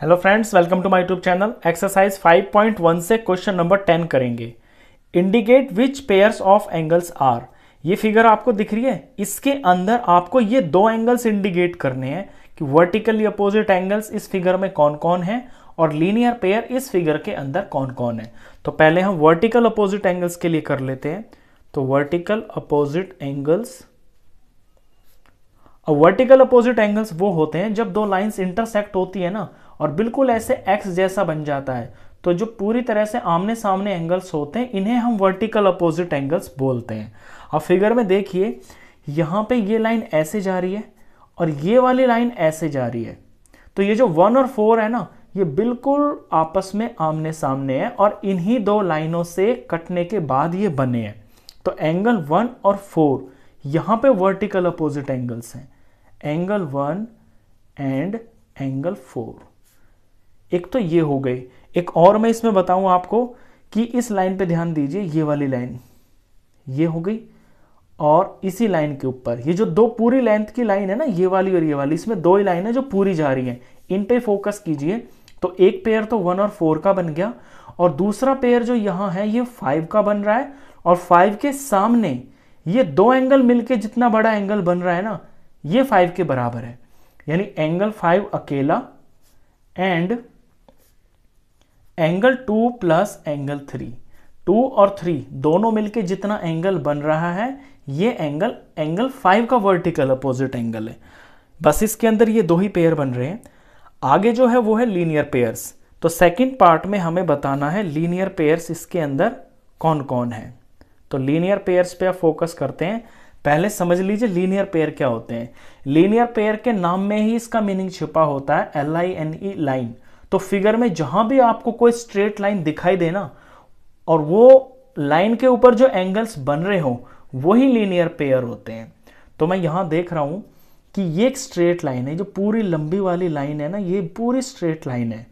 Hello friends welcome to my YouTube channel exercise 5.1 से question number 10 करेंगे. Indicate which pairs of angles are ये figure आपको दिख रही है? इसके अंदर आपको ये दो एंगल्स इंडिकेट करने हैं कि वर्टिकली अपोजिट एंगल्स इस फिगर में कौन कौन है और लीनियर पेयर इस फिगर के अंदर कौन कौन है. तो पहले हम वर्टिकल अपोजिट एंगल्स के लिए कर लेते हैं. तो vertical opposite angles vertical opposite angles वो होते हैं जब दो लाइंस इंटरसेक्ट होती है ना, और बिल्कुल ऐसे एक्स जैसा बन जाता है। तो जो पूरी तरह से आमने सामने एंगल्स होते हैं, इन्हें हम वर्टिकल अपोजिट एंगल्स बोलते हैं। अब फिगर में देखिए, यहाँ पे ये लाइन ऐसे जा रही है, और ये वाली लाइन ऐसे जा रही है। तो ये जो वन और फोर है ना, ये बिल्कुल आपस में आमने सामने है, और इन्हीं दो लाइनों से कटने के बाद ये बने हैं। तो एंगल वन और फोर यहाँ पे वर्टिकल अपोजिट एंगल्स हैं। Angle one and angle four एक तो ये हो गई एक और मैं इसमें बताऊँ आपको कि इस लाइन पे ध्यान दीजिए, ये वाली लाइन ये हो गई और इसी लाइन के ऊपर। ये जो दो पूरी लेंथ की लाइन है ना, ये वाली और ये वाली, इसमें दो ही लाइन है जो पूरी जा रही है। इन पे फोकस कीजिए। तो एक पेयर तो वन और फोर का बन गया और दूसरा पेयर जो यहाँ है, ये फाइव का बन रहा है और फाइव के सामने ये दो एंगल मिलके जितना बड़ा एंगल बन रहा है ना ये फाइव के बराबर है। यानी एंगल फाइव अकेला and angle two plus angle three two और थ्री दोनों मिलके जितना एंगल बन रहा है, ये एंगल एंगल फाइव का वर्टिकल अपोजिट एंगल है। बस इसके अंदर ये दो ही पेयर बन रहे हैं। आगे जो है वो है लीनियर पेयर्स तो सेकंड पार्ट में हमें बताना है लीनियर पेयर्स इसके अंदर कौन कौन है। तो लीनियर पेयर्स पे आप फोकस करते हैं। पहले समझ लीजिए लीनियर पेयर क्या होते हैं। लीनियर पेयर के नाम में ही इसका मीनिंग छिपा होता है L I N E line तो फिगर में जहाँ भी आपको कोई स्ट्रेट लाइन दिखाई देना और वो लाइन के ऊपर जो एंगल्स बन रहे हो, वही लीनियर पेयर होते हैं। तो मैं यहाँ देख रहा हूँ कि ये एक स्ट्रेट लाइन है, जो पूरी लंबी वाली लाइन है ना, ये पूरी स्ट्रेट लाइन है।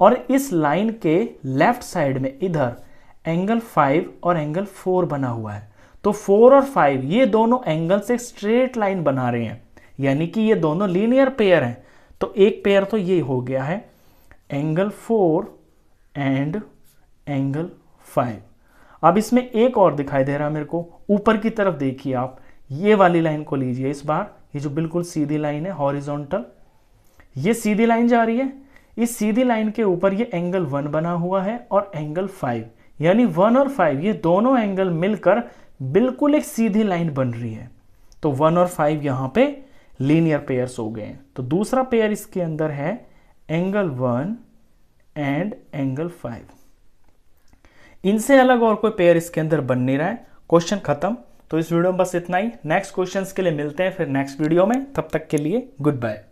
और इस लाइन के लेफ़्ट साइड में इधर एंगल फाइव और एंगल फोर बना हुआ है। तो फोर और फाइव, ये दोनों एंगल से स्ट्रेट लाइन बना रहे हैं। यानी कि ये दोनों लीनियर पेयर हैं। तो एक पेयर तो ये हो गया है, angle four and angle five. अब इसमें एक और दिखाई दे रहा है मेरे को, ऊपर की तरफ़ देखिए आप, ये वाली लाइन को लीजिए इस बार, ये जो बिल्कुल सीधी लाइन है, हॉरिजॉन्टल, ये सीधी लाइन जा रही है। इस सीधी लाइन के ऊपर ये एंगल वन बना हुआ है और एंगल फाइव। यानी वन और फाइव, ये दोनों एंगल मिलकर बिल्कुल एक सीधी लाइन बन रही है। तो वन और फाइव यहाँ पे लीनियर पेयर्स हो गए तो दूसरा पेयर इसके अंदर है angle one and angle five इनसे अलग और कोई पेयर इसके अंदर बन नहीं रहा है। क्वेश्चन खत्म। तो इस वीडियो में बस इतना ही। नेक्स्ट क्वेश्चंस के लिए मिलते हैं फिर नेक्स्ट वीडियो में। तब तक के लिए गुड बाय